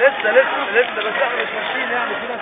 لسه لسه لسه بس إحنا مش ماشيين يعني في ناس